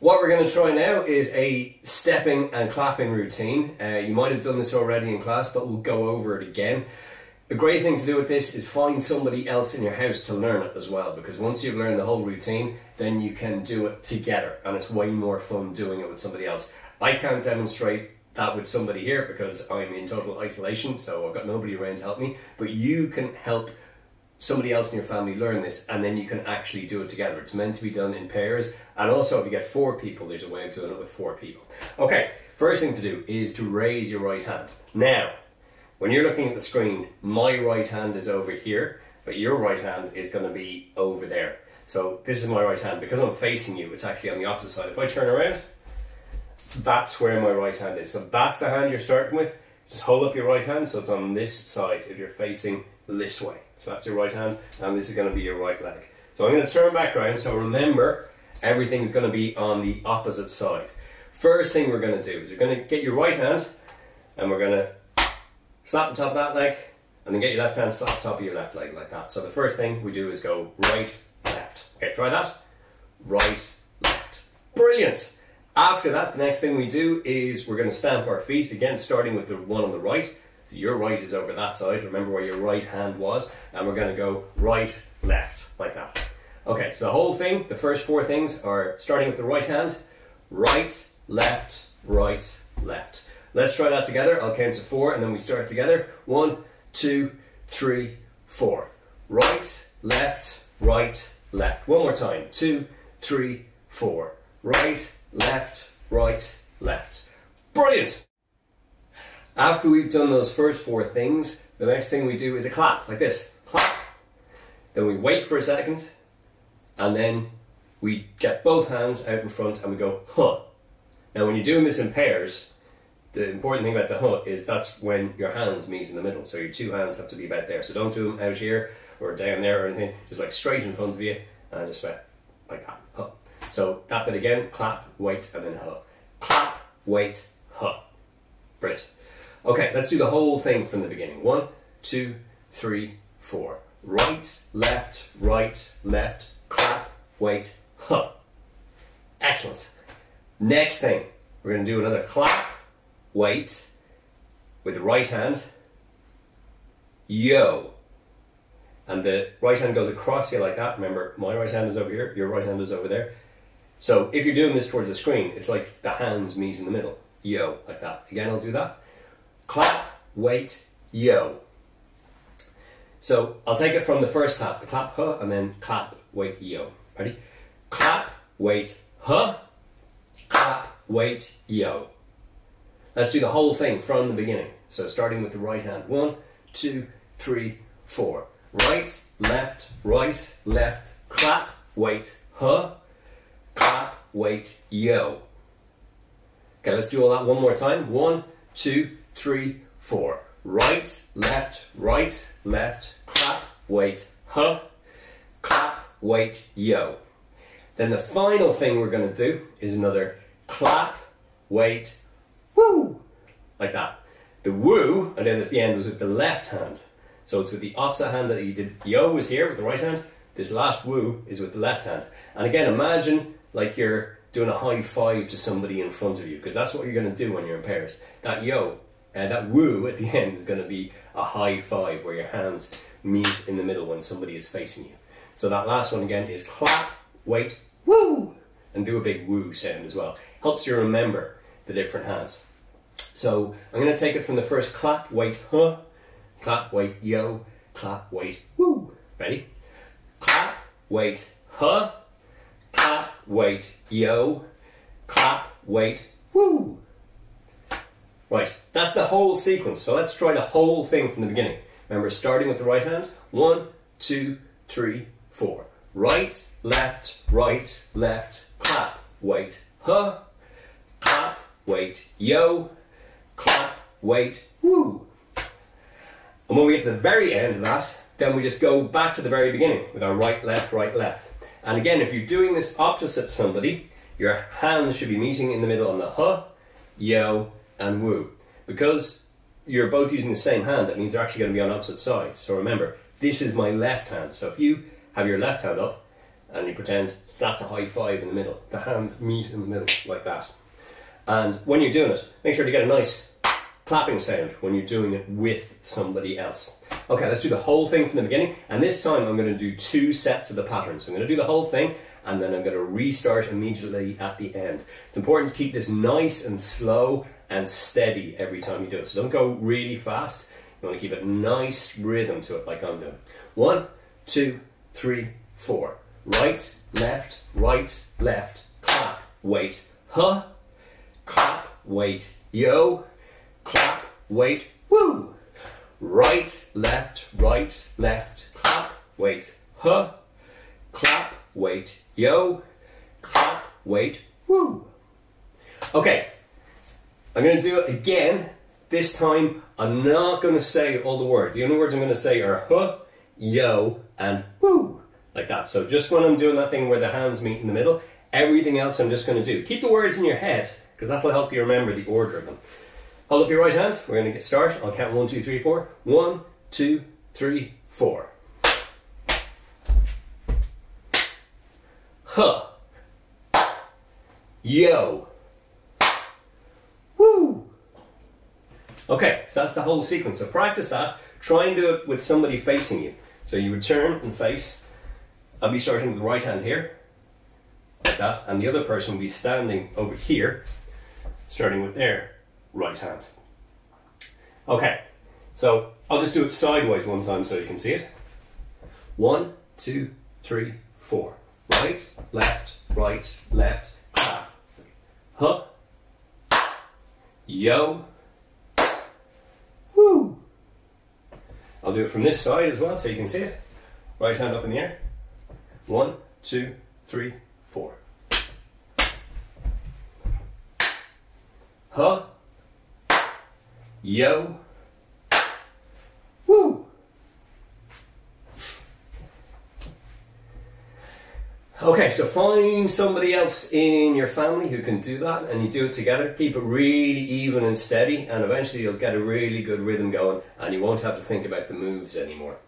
What we're going to try now is a stepping and clapping routine. Uh, you might have done this already in class, but we'll go over it again. A great thing to do with this is find somebody else in your house to learn it as well, because once you've learned the whole routine, then you can do it together, and it's way more fun doing it with somebody else. I can't demonstrate that with somebody here because I'm in total isolation, so I've got nobody around to help me, but you can help somebody else in your family learn this and then you can actually do it together. It's meant to be done in pairs. And also, if you get four people, there's a way of doing it with four people. Okay, first thing to do is to raise your right hand. Now, when you're looking at the screen, my right hand is over here, but your right hand is going to be over there. So this is my right hand. Because I'm facing you, it's actually on the opposite side. If I turn around, that's where my right hand is. So that's the hand you're starting with. Just hold up your right hand so it's on this side if you're facing this way. So that's your right hand, and this is going to be your right leg. So I'm going to turn back around, so remember, everything's going to be on the opposite side. First thing we're going to do is we're going to get your right hand, and we're going to slap the top of that leg, and then get your left hand, slap the top of your left leg like that. So the first thing we do is go right, left. Okay, try that. Right, left. Brilliant. After that, the next thing we do is we're going to stamp our feet, again starting with the one on the right. Your right is over that side. Remember where your right hand was. And we're going to go right, left, like that. Okay, so the whole thing, the first four things are starting with the right hand, right, left, right, left. Let's try that together. I'll count to four and then we start together. One, two, three, four. Right, left, right, left. One more time. Two, three, four. Right, left, right, left. Brilliant! After we've done those first four things, the next thing we do is a clap, like this. Clap. Then we wait for a second, and then we get both hands out in front and we go, huh. Now, when you're doing this in pairs, the important thing about the huh is that's when your hands meet in the middle. So your two hands have to be about there. So don't do them out here or down there or anything. Just like straight in front of you and just about like that. Huh. So that bit again, clap, wait, and then huh. Clap, wait, huh. Brilliant. Okay, let's do the whole thing from the beginning. One, two, three, four. Right, left, right, left, clap, wait, huh. Excellent. Next thing, we're to do another clap, wait, with the right hand, yo. And the right hand goes across you like that. Remember, my right hand is over here, your right hand is over there. So if you're doing this towards the screen, it's like the hands meet in the middle. Yo, like that. Again, I'll do that clap, wait, yo. So I'll take it from the first clap, the clap, huh, and then clap, wait, yo. Ready? Clap, wait, huh, clap, wait, yo. Let's do the whole thing from the beginning. So starting with the right hand. One, two, three, four. Right, left, right, left, clap, wait, huh, clap, wait, yo. Okay, let's do all that one more time. One, two, three, four. Right, left, right, left, clap, wait, huh, clap, wait, yo. Then the final thing we're going to do is another clap, wait, woo, like that. The woo, and then at the end was with the left hand. So it's with the opposite hand that you did. Yo was here with the right hand. This last woo is with the left hand. And again, imagine like you're doing a high five to somebody in front of you, because that's what you're going to do when you're in pairs. That yo uh, that woo at the end is going to be a high five where your hands meet in the middle when somebody is facing you. So that last one again is clap, wait, woo, and do a big woo sound as well. Helps you remember the different hands. So I'm going to take it from the first clap, wait, huh, clap, wait, yo, clap, wait, woo. Ready? Clap, wait, huh, clap, wait, yo, clap, wait, woo. Right, the whole sequence. So let's try the whole thing from the beginning. Remember, starting with the right hand. One, two, three, four. Right, left, right, left, clap, wait, huh, clap, wait, yo, clap, wait, woo. And when we get to the very end of that, then we just go back to the very beginning with our right, left, right, left. And again, if you're doing this opposite somebody, your hands should be meeting in the middle on the huh, yo, and woo. Because you're both using the same hand, that means they're actually going to be on opposite sides. So remember, this is my left hand. So if you have your left hand up and you pretend That's a high five in the middle. The hands meet in the middle, like that. And when you're doing it, make sure to get a nice clapping sound when you're doing it with somebody else. Okay, let's do the whole thing from the beginning. And this time I'm going to do two sets of the pattern. So I'm going to do the whole thing and then I'm going to restart immediately at the end. It's important to keep this nice and slow and steady every time you do it. So don't go really fast. You want to keep a nice rhythm to it like I'm doing. One, two, three, four. Right, left, right, left, clap, wait, huh, clap, wait, yo, clap, wait, woo. Right, left, right, left, clap, wait, huh, clap, wait, yo, clap, wait, woo. Okay, I'm going to do it again. This time, I'm not going to say all the words. The only words I'm going to say are huh, yo, and woo, like that. So just when I'm doing that thing where the hands meet in the middle, everything else I'm just going to do. Keep the words in your head, because that will help you remember the order of them. Hold up your right hand. We're going to get started. I'll count one, two, three, four. One, two, three, four. Huh. Yo. Woo. Okay, so that's the whole sequence. So practice that. Try and do it with somebody facing you. So you would turn and face. I'll be starting with the right hand here, like that, and the other person will be standing over here, starting with their right hand. Okay, so I'll just do it sideways one time so you can see it. One, two, three, four. Right, left, right, left, clap. Huh. Yo. Woo. I'll do it from this side as well so you can see it. Right hand up in the air. One, two, three, four. Huh. Yo. Woo. Okay, so find somebody else in your family who can do that and you do it together. Keep it really even and steady, and eventually you'll get a really good rhythm going and you won't have to think about the moves anymore.